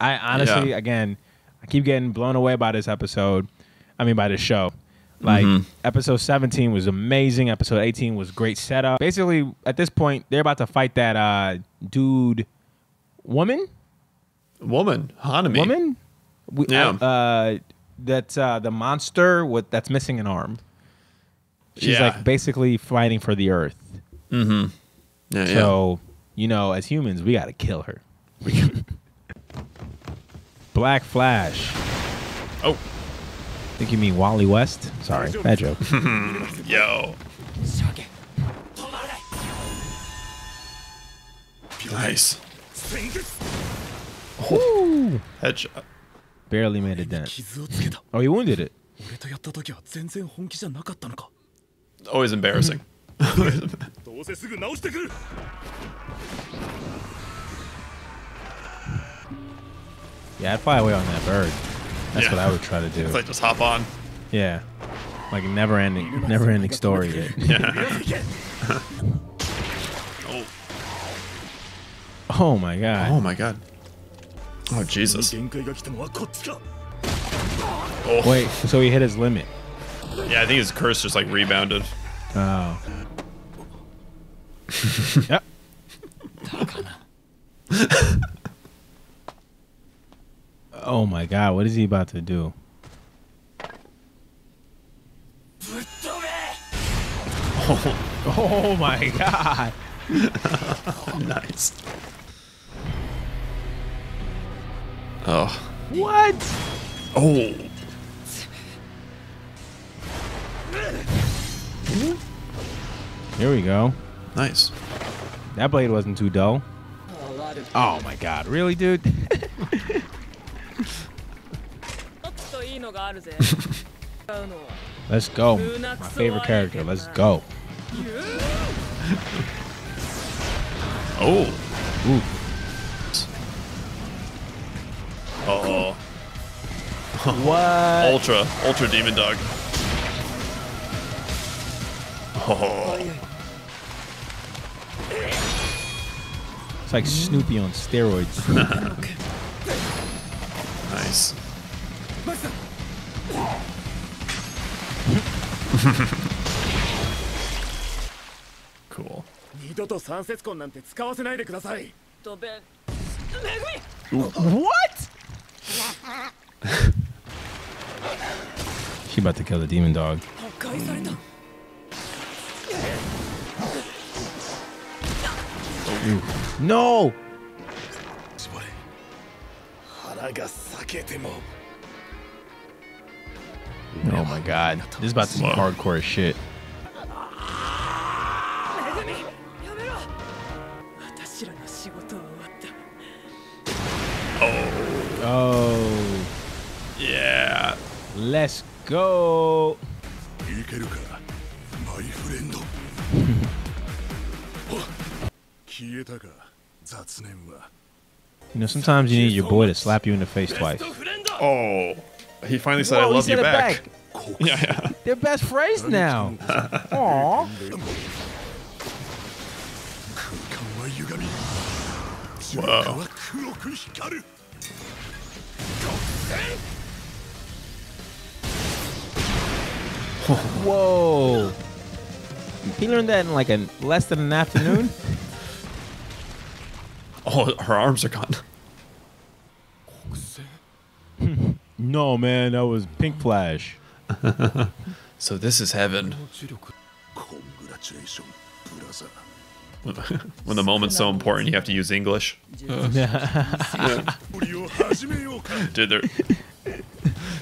I honestly, Yeah. again, I keep getting blown away by this episode. I mean, by this show. Like Mhm. episode 17 was amazing. Episode 18 was great setup. Basically, at this point, they're about to fight that uh, dude, woman, Woman, Hanami. woman. We, Yeah. Uh, that's uh, the monster with that's missing an arm. She's Yeah. like basically fighting for the Earth. Mm-hmm. Yeah, yeah. So, you know, as humans, we got to kill her. Black Flash. Oh. I think you mean Wally West? Sorry, bad joke. Yo. Nice. Oh. Headshot. Barely made a dent. oh, he wounded it. Always embarrassing. Yeah, I'd fly away on that bird. That's yeah. what I would try to do. It's like just hop on. Yeah. Like never ending, never ending story. Yeah. oh. Oh my god. Oh my god. Oh Jesus. Oh. Wait, so he hit his limit. Yeah, I think his curse just like rebounded. Oh. yep oh my god, what is he about to do? Oh my god. nice. Oh. What? Oh. Here we go. Nice. That blade wasn't too dull. Oh my god, really, dude? Let's go. My favorite character. Let's go. Oh. Ooh. Oh. What? Ultra. Ultra Demon Dog. Oh. It's like Snoopy on steroids. guys. cool. What? she about to kill the demon dog. No! だが避けても Oh my god. This is about some hardcore shit. Oh. Oh. Yeah. Let's go. My friend. 消えたか雑念は You know, sometimes you need your boy to slap you in the face twice. Oh, he finally said, Whoa, "I love you back." back. Yeah, yeah. They're best friends now. Aww. Whoa! Whoa. He learned that in like a less than an afternoon. Oh, her arms are gone. no, man, that was Pink Flash. so this is heaven. when the moment's so important, you have to use English. yeah. Dude, they're,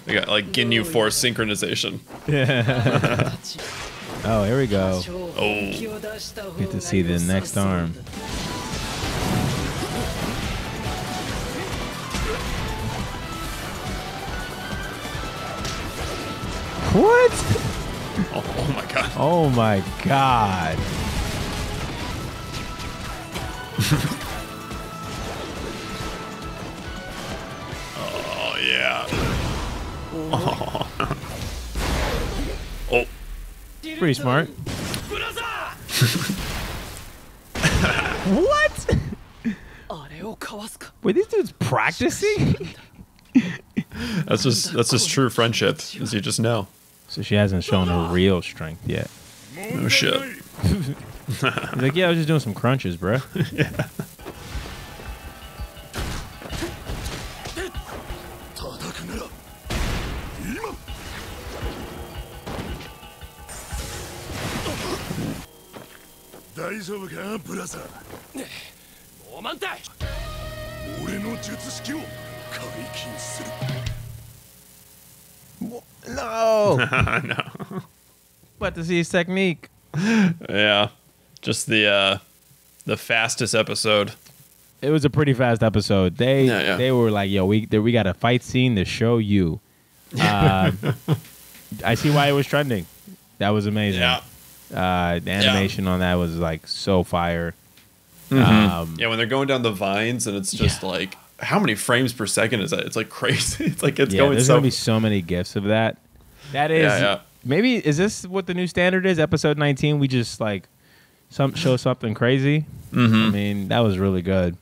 they got like Ginyu Force synchronization. Yeah. oh, here we go. Oh. Get to see the next arm. What? Oh, oh my god. Oh my god. oh yeah. Oh. oh. Pretty smart. what? Were these dudes practicing? that's just that's just true friendship, as you just know so she hasn't shown her real strength yet. No shit. He's like, yeah, I was just doing some crunches, bro. 叩 No. no. But disease technique. Yeah. Just the uh the fastest episode. It was a pretty fast episode. They yeah, yeah. they were like, "Yo, we we got a fight scene to show you." Uh, I see why it was trending. That was amazing. Yeah. Uh, the animation yeah. on that was like so fire. Mm-hmm. Um, yeah, when they're going down the vines and it's just like how many frames per second is that? It's like crazy. It's like it's yeah, going there's so gonna be so many gifs of that. That is Yeah, yeah. maybe is this what the new standard is? Episode 19, we just like some show something crazy. Mm-hmm. I mean, that was really good.